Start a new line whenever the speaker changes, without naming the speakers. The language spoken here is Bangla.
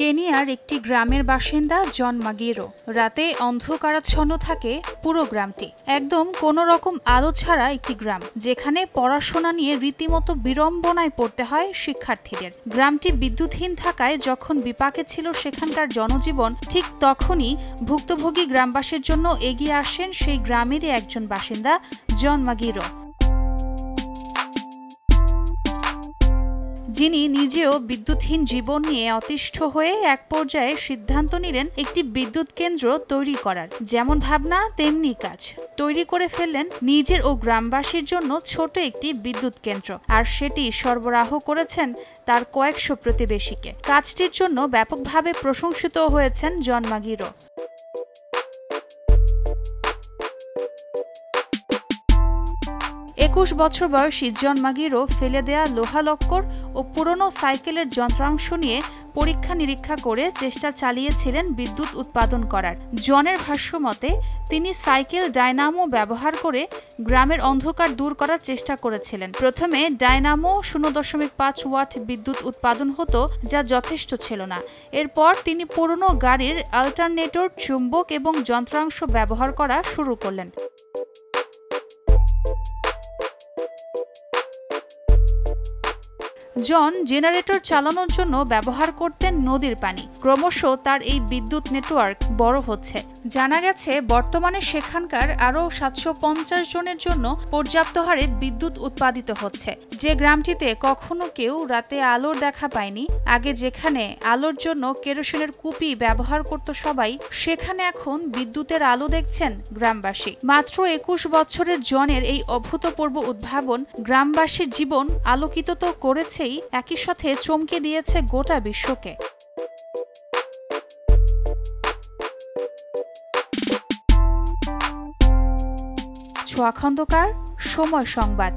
কেনিয়ার একটি গ্রামের বাসিন্দা জন মাগিরো রাতে অন্ধকারাচ্ছন্ন থাকে পুরো গ্রামটি। একদম কোনো রকম আলো ছাড়া একটি গ্রাম, যেখানে পড়াশোনা নিয়ে রীতিমতো বিড়ম্বনায় পড়তে হয় শিক্ষার্থীদের। গ্রামটি বিদ্যুৎহীন থাকায় যখন বিপাকে ছিল সেখানকার জনজীবন, ঠিক তখনই ভুক্তভোগী গ্রামবাসীর জন্য এগিয়ে আসেন সেই গ্রামেরই একজন বাসিন্দা জন মাগিরো যিনি নিজেও বিদ্যুৎহীন জীবন নিয়ে অতিষ্ঠ হয়ে এক পর্যায়ে সিদ্ধান্ত নিলেন একটি বিদ্যুৎ কেন্দ্র তৈরি করার। যেমন ভাবনা, তেমনি কাজ। তৈরি করে ফেললেন নিজের ও গ্রামবাসীর জন্য ছোট একটি বিদ্যুৎ কেন্দ্র। আর সেটি সরবরাহ করেছেন তার কয়েকশো প্রতিবেশীকে। কাজটির জন্য ব্যাপকভাবে প্রশংসিত হয়েছেন জন্মাগিরো একুশ বছর বয়সী জন মাগিরো ফেলে দেয়া লোহা লক্কর ও পুরনো সাইকেলের যন্ত্রাংশ নিয়ে পরীক্ষা নিরীক্ষা করে চেষ্টা চালিয়েছিলেন বিদ্যুৎ উৎপাদন করার। জনের ভাষ্যমতে তিনি সাইকেল ডায়নামো ব্যবহার করে গ্রামের অন্ধকার দূর করার চেষ্টা করেছিলেন। প্রথমে ডায়নামো শূন্য দশমিক পাঁচ ওয়াট বিদ্যুৎ উৎপাদন হতো, যা যথেষ্ট ছিল না। এরপর তিনি পুরনো গাড়ির অল্টারনেটর চুম্বক এবং যন্ত্রাংশ ব্যবহার করা শুরু করলেন। জন জেনারেটর চালানোর জন্য ব্যবহার করতেন নদীর পানি। ক্রমশ তার এই বিদ্যুৎ নেটওয়ার্ক বড় হচ্ছে। জানা গেছে, বর্তমানে সেখানকার আরও সাতশো পঞ্চাশ জনের জন্য পর্যাপ্ত হারে বিদ্যুৎ উৎপাদিত হচ্ছে। যে গ্রামটিতে কখনো কেউ রাতে আলোর দেখা পায়নি, আগে যেখানে আলোর জন্য কেরোসিনের কুপি ব্যবহার করত সবাই, সেখানে এখন বিদ্যুতের আলো দেখছেন গ্রামবাসী। মাত্র একুশ বছরের জনের এই অভূতপূর্ব উদ্ভাবন গ্রামবাসীর জীবন আলোকিত তো করেছে করেই একই সাথে চমকে দিয়েছে গোটা বিশ্বকে। ছোয়া খন্দকার সময় সংবাদ।